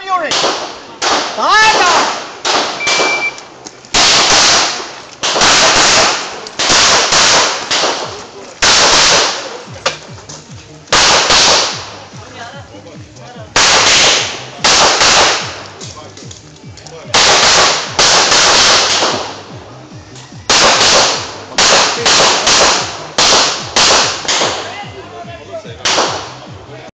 有人，打呀